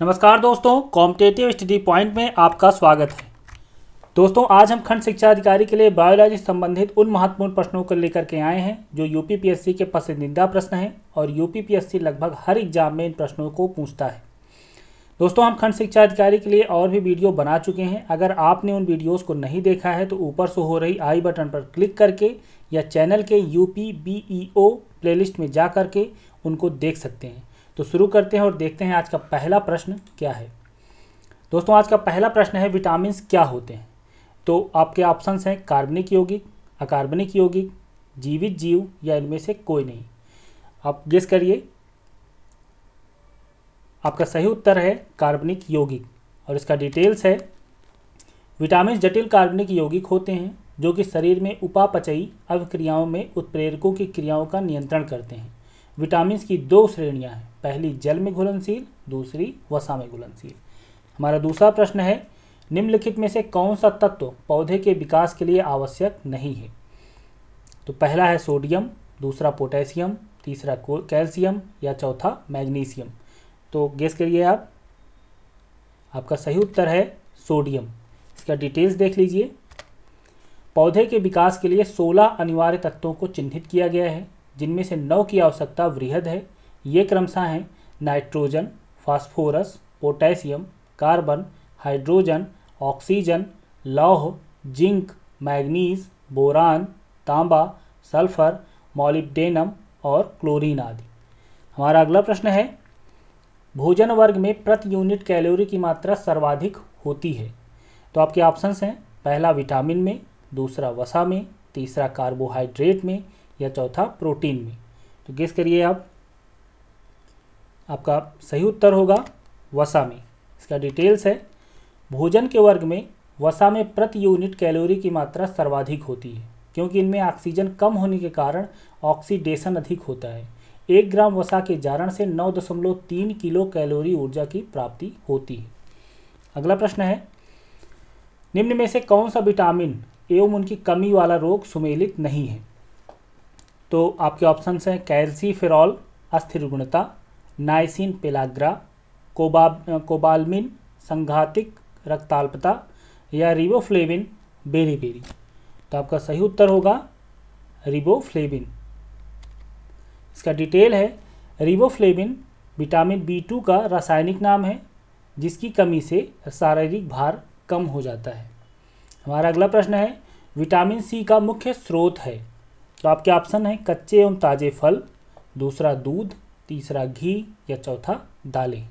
नमस्कार दोस्तों, competitive study point में आपका स्वागत है। दोस्तों, आज हम खंड शिक्षा अधिकारी के लिए बायोलॉजी संबंधित उन महत्वपूर्ण प्रश्नों को लेकर के आए हैं, जो यूपी पीएससी के पसंदीदा प्रश्न हैं और यूपी पीएससी लगभग हर एग्ज़ाम में इन प्रश्नों को पूछता है। दोस्तों, हम खंड शिक्षा अधिकारी के लिए और भी वीडियो बना चुके हैं। अगर आपने उन वीडियोस को नहीं देखा है तो ऊपर से हो रही आई बटन पर क्लिक करके या चैनल के U P B E O playlist में जा करके उनको देख सकते हैं। तो शुरू करते हैं और देखते हैं आज का पहला प्रश्न क्या है। दोस्तों, आज का पहला प्रश्न है विटामिन क्या होते हैं? तो आपके ऑप्शन हैं कार्बनिक यौगिक, अकार्बनिक यौगिक, जीवित जीव या इनमें से कोई नहीं। आप गेस करिए। आपका सही उत्तर है कार्बनिक यौगिक और इसका डिटेल्स है। विटामिन जटिल कार्बनिक यौगिक होते हैं, जो कि शरीर में उपापचयी अवक्रियाओं में उत्प्रेरकों की क्रियाओं का नियंत्रण करते हैं। विटामिन की दो श्रेणियाँ हैं। पहली, जल में घुलनशील, दूसरी, वसा में घुलनशील। हमारा दूसरा प्रश्न है, निम्नलिखित में से कौन सा तत्व पौधे के विकास के लिए आवश्यक नहीं है? तो पहला है सोडियम, दूसरा पोटेशियम, तीसरा कैल्शियम, या चौथा मैग्नीशियम। तो गेस करिए आप। आपका सही उत्तर है सोडियम। इसका डिटेल्स देख लीजिए। पौधे के विकास के लिए 16 अनिवार्य तत्वों को चिन्हित किया गया है। जिनमें से नौ की आवश्यकता वृहद है। ये क्रमशः हैं nitrogen, phosphorus, potassium, carbon, hydrogen, oxygen, लौह, जिंक, मैग्नीज, बोरान, तांबा, सल्फ़र, मॉलिब्डेनम और क्लोरीन आदि। हमारा अगला प्रश्न है, भोजन वर्ग में प्रति यूनिट कैलोरी की मात्रा सर्वाधिक होती है। तो आपके ऑप्शंस हैं, पहला विटामिन में, दूसरा वसा में, तीसरा कार्बोहाइड्रेट में या चौथा प्रोटीन में। तो गेस करिए आप, आपका सही उत्तर होगा वसा में। इसका डिटेल्स है, भोजन के वर्ग में वसा में प्रति यूनिट कैलोरी की मात्रा सर्वाधिक होती है, क्योंकि इनमें ऑक्सीजन कम होने के कारण ऑक्सीडेशन अधिक होता है। एक ग्राम वसा के जारण से नौ दशमलव तीन किलो कैलोरी ऊर्जा की प्राप्ति होती है। अगला प्रश्न है, निम्न में से कौन सा विटामिन एवं उनकी कमी वाला रोग सुमेलित नहीं है? तो आपके ऑप्शन हैं कैल्सीफेरॉल अस्थिर गुणता नाइसिन पेलाग्रा कोबा कोबालमिन, संघातिक रक्ताल्पता या रिबोफ्लेविन बेरी बेरी तो आपका सही उत्तर होगा रिबोफ्लेविन इसका डिटेल है रिबोफ्लेविन विटामिन बी टू का रासायनिक नाम है, जिसकी कमी से शारीरिक भार कम हो जाता है। हमारा अगला प्रश्न है विटामिन सी का मुख्य स्रोत है। तो आपके ऑप्शन है कच्चे एवं ताज़े फल, दूसरा दूध, तीसरा घी या चौथा दालें।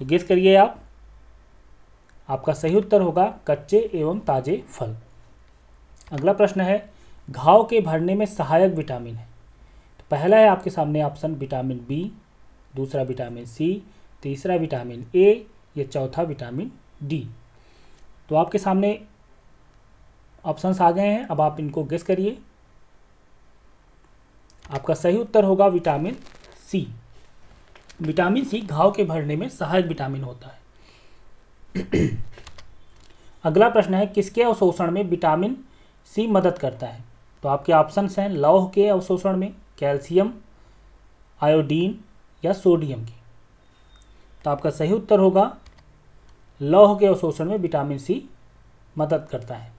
तो गेस करिए आप, आपका सही उत्तर होगा कच्चे एवं ताज़े फल। अगला प्रश्न है, घाव के भरने में सहायक विटामिन है। तो पहला है आपके सामने ऑप्शन विटामिन बी दूसरा विटामिन सी तीसरा विटामिन ए या चौथा विटामिन डी तो आपके सामने ऑप्शंस आ गए हैं, अब आप इनको गेस करिए। आपका सही उत्तर होगा विटामिन सी। विटामिन सी घाव के भरने में सहायक विटामिन होता है। अगला प्रश्न है, किसके अवशोषण में विटामिन सी मदद करता है? तो आपके ऑप्शंस हैं लौह के अवशोषण में, कैल्शियम, आयोडीन या सोडियम के। तो आपका सही उत्तर होगा, लौह के अवशोषण में विटामिन सी मदद करता है।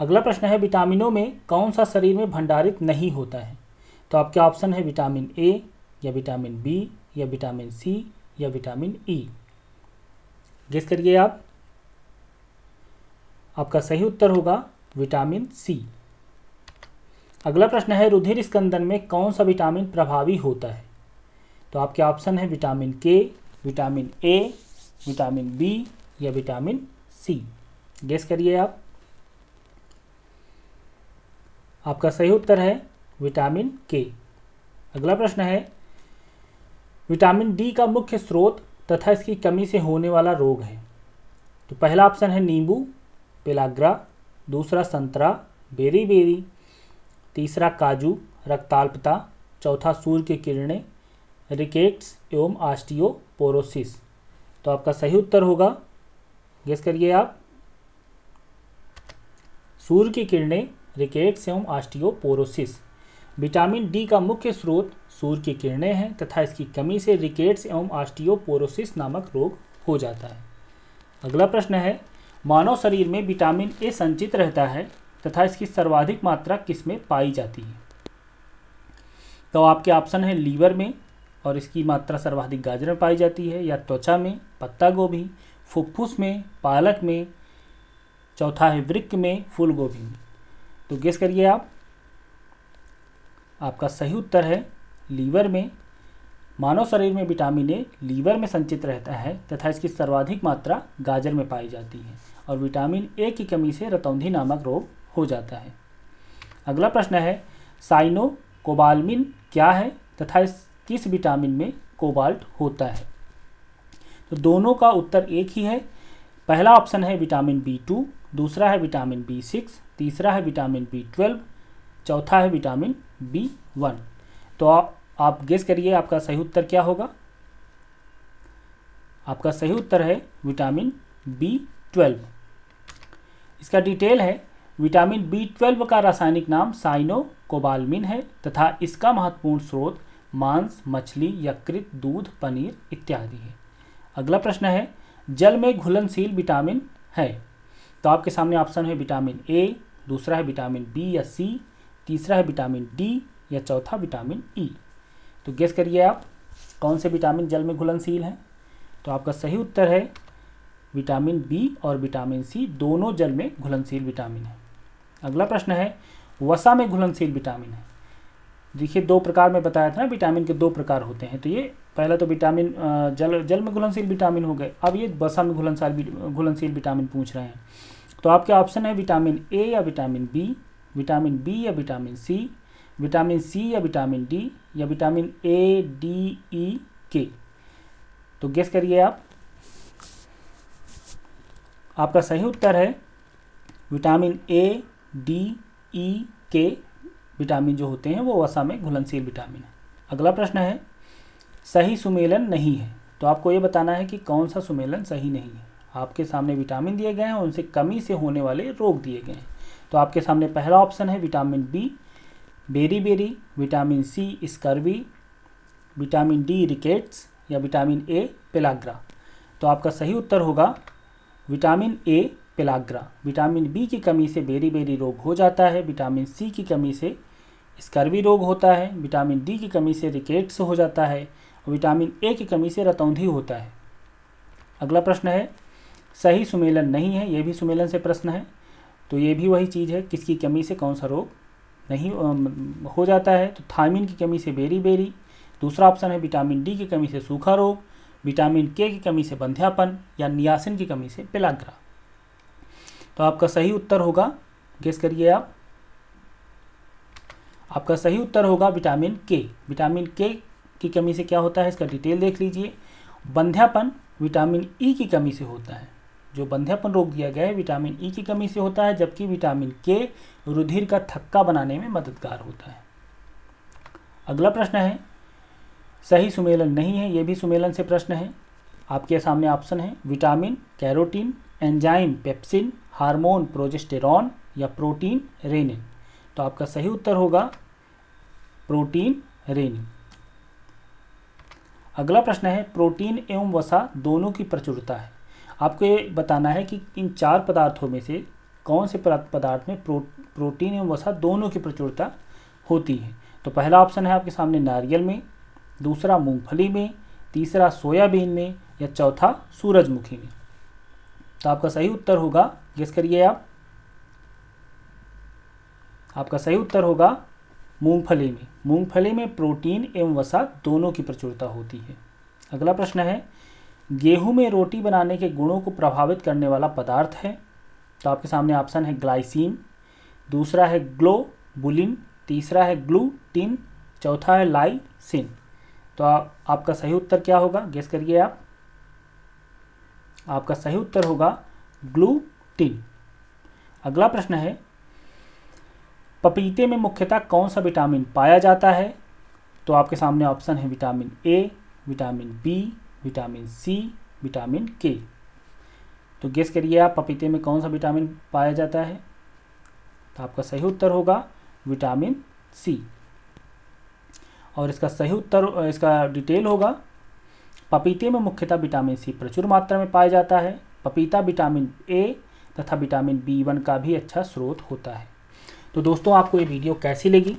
अगला प्रश्न है, विटामिनों में कौन सा शरीर में भंडारित नहीं होता है? तो आपके ऑप्शन है विटामिन ए या विटामिन बी या विटामिन सी या विटामिन ई गेस करिए आप। आपका सही उत्तर होगा विटामिन सी अगला प्रश्न है, रुधिर स्कंदन में कौन सा विटामिन प्रभावी होता है? तो आपके ऑप्शन है vitamin K vitamin A vitamin B या विटामिन सी गेस करिए आप। आपका सही उत्तर है विटामिन के। अगला प्रश्न है, विटामिन डी का मुख्य स्रोत तथा इसकी कमी से होने वाला रोग है। तो पहला ऑप्शन है नींबू, पेलाग्रा, दूसरा संतरा, बेरी बेरी, तीसरा काजू, रक्ताल्पता, चौथा सूर्य की किरणें, रिकेट्स एवं आस्टियोपोरोसिस तो आपका सही उत्तर होगा, गेस करिए आप, सूर्य की किरणें रिकेट्स एवं आस्टियोपोरोसिस विटामिन डी का मुख्य स्रोत सूर्य की किरणें हैं तथा इसकी कमी से रिकेट्स एवं ऑस्टियोपोरोसिस नामक रोग हो जाता है। अगला प्रश्न है, मानव शरीर में विटामिन ए संचित रहता है तथा इसकी सर्वाधिक मात्रा किसमें पाई जाती है? तो आपके ऑप्शन है लीवर में और इसकी मात्रा सर्वाधिक गाजर में पाई जाती है या त्वचा में, पत्ता गोभी, फुफ्फुस में, पालक में, चौथा है वृक्क में फूल गोभी में। तो गेस करिए आप। आपका सही उत्तर है, लीवर में, मानव शरीर में विटामिन ए लीवर में संचित रहता है तथा इसकी सर्वाधिक मात्रा गाजर में पाई जाती है और विटामिन ए की कमी से रतौंधी नामक रोग हो जाता है। अगला प्रश्न है साइनो कोबालमिन क्या है तथा इस किस विटामिन में कोबाल्ट होता है? तो दोनों का उत्तर एक ही है। पहला ऑप्शन है विटामिन बी टू, दूसरा है विटामिन बी सिक्स तीसरा है विटामिन बी ट्वेल्व चौथा है विटामिन बी वन। तो आप, आप गेस करिए आपका सही उत्तर क्या होगा। आपका सही उत्तर है विटामिन बी ट्वेल्व। इसका डिटेल है विटामिन बी ट्वेल्व का रासायनिक नाम साइनो कोबालमिन है तथा इसका महत्वपूर्ण स्रोत मांस मछली यकृत दूध पनीर इत्यादि है। अगला प्रश्न है जल में घुलनशील विटामिन है। तो आपके सामने ऑप्शन है विटामिन ए दूसरा है विटामिन बी या सी, तीसरा है विटामिन डी या चौथा विटामिन ई। e। तो गेस करिए आप, कौन से विटामिन जल में घुलनशील हैं? तो आपका सही उत्तर है, विटामिन बी और विटामिन सी दोनों जल में घुलनशील विटामिन है। अगला प्रश्न है, वसा में घुलनशील विटामिन है। देखिए, दो प्रकार में बताया था ना, विटामिन के दो प्रकार होते हैं। तो ये, पहला तो विटामिन जल जल में घुलनशील विटामिन हो गए। अब ये वसा में घुलनशील घुलनशील विटामिन पूछ रहे हैं। तो आपके ऑप्शन है विटामिन ए या विटामिन बी विटामिन बी या विटामिन सी विटामिन सी या विटामिन डी या vitamin A D E K तो गेस करिए आप। आपका सही उत्तर है विटामिन ए डी ई के विटामिन जो होते हैं वो वसा में घुलनशील विटामिन है। अगला प्रश्न है, सही सुमेलन नहीं है। तो आपको ये बताना है कि कौन सा सुमेलन सही नहीं है। आपके सामने विटामिन दिए गए हैं और उनसे कमी से होने वाले रोग दिए गए हैं। तो आपके सामने पहला ऑप्शन है vitamin B, beriberi, vitamin C scurvy, vitamin D rickets या विटामिन ए पेलाग्रा। तो आपका सही उत्तर होगा vitamin A pellagra. Vitamin B की कमी से बेरी बेरी रोग हो जाता है, विटामिन सी की कमी से स्कर्वी रोग होता है, विटामिन डी की कमी से रिकेट्स हो जाता है विटामिन ए की कमी से रतौंधी होता है। अगला प्रश्न है सही सुमेलन नहीं है, ये भी सुमेलन से प्रश्न है। तो ये भी वही चीज़ है, किसकी कमी से कौन सा रोग नहीं हो जाता है। तो थायमिन की कमी से बेरी बेरी, दूसरा ऑप्शन है विटामिन डी की कमी से सूखा रोग, विटामिन के की कमी से बंध्यापन, या नियासिन की कमी से पिलाग्रा। तो आपका सही उत्तर होगा, गेस करिए आप। आपका सही उत्तर होगा विटामिन के। विटामिन के की कमी से क्या होता है, इसका डिटेल देख लीजिए। बंध्यापन विटामिन ई e की कमी से होता है। जो बंध्यापन रोग दिया गया है, विटामिन ई e की कमी से होता है, जबकि विटामिन के रुधिर का थक्का बनाने में मददगार होता है। अगला प्रश्न है, सही सुमेलन नहीं है, ये भी सुमेलन से प्रश्न है। आपके सामने ऑप्शन है, vitamin, carotene, enzyme, pepsin, hormone, progesterone या प्रोटीन, रेनिन। तो आपका सही उत्तर होगा, प्रोटीन, रेनिन। अगला प्रश्न है, प्रोटीन एवं वसा दोनों की प्रचुरता है। आपको ये बताना है कि इन चार पदार्थों में से कौन से पदार्थ में प्रो, प्रोटीन एवं वसा दोनों की प्रचुरता होती है? तो पहला ऑप्शन है आपके सामने नारियल में दूसरा मूंगफली में तीसरा सोयाबीन में या चौथा सूरजमुखी में। तो आपका सही उत्तर होगा गेस करिए आप। आपका सही उत्तर होगा मूंगफली में। मूंगफली में प्रोटीन एवं वसा दोनों की प्रचुरता होती है। अगला प्रश्न है गेहूँ में रोटी बनाने के गुणों को प्रभावित करने वाला पदार्थ है। तो आपके सामने ऑप्शन है ग्लाइसिन दूसरा है ग्लोबुलिन तीसरा है ग्लूटिन चौथा है लाइसिन। तो आप, आपका सही उत्तर क्या होगा? गेस करिए आप। आपका सही उत्तर होगा ग्लूटिन। अगला प्रश्न है पपीते में मुख्यतः कौन सा विटामिन पाया जाता है? तो आपके सामने ऑप्शन है vitamin A vitamin B vitamin C, vitamin K. तो गेस करिए आप, पपीते में कौन सा विटामिन पाया जाता है? तो आपका सही उत्तर होगा, विटामिन सी। और इसका सही उत्तर, इसका डिटेल होगा, पपीते में मुख्यतः विटामिन सी प्रचुर मात्रा में पाया जाता है। पपीता विटामिन ए तथा विटामिन बी वन का भी अच्छा स्रोत होता है। तो दोस्तों, आपको ये वीडियो कैसी लगी?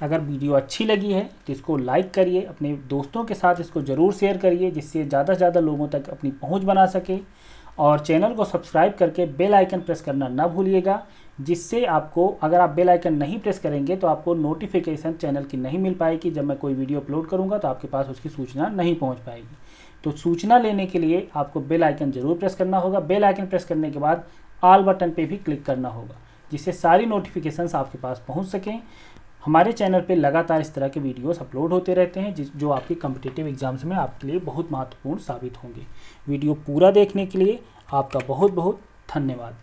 अगर वीडियो अच्छी लगी है तो इसको लाइक करिए, अपने दोस्तों के साथ इसको ज़रूर शेयर करिए, जिससे ज़्यादा से ज़्यादा लोगों तक अपनी पहुँच बना सके। और चैनल को सब्सक्राइब करके बेल आइकन प्रेस करना ना भूलिएगा, जिससे आपको, अगर आप बेल आइकन नहीं प्रेस करेंगे तो आपको नोटिफिकेशन चैनल की नहीं मिल पाएगी। जब मैं कोई वीडियो अपलोड करूँगा तो आपके पास उसकी सूचना नहीं पहुँच पाएगी। तो सूचना लेने के लिए आपको बेल आइकन ज़रूर प्रेस करना होगा। बेल आइकन प्रेस करने के बाद आल बटन पर भी क्लिक करना होगा, जिससे सारी नोटिफिकेशंस आपके पास पहुँच सकें। हमारे चैनल पे लगातार इस तरह के वीडियोस अपलोड होते रहते हैं, जिस, जो आपके कम्पिटेटिव एग्ज़ाम्स में आपके लिए बहुत महत्वपूर्ण साबित होंगे। वीडियो पूरा देखने के लिए आपका बहुत बहुत धन्यवाद।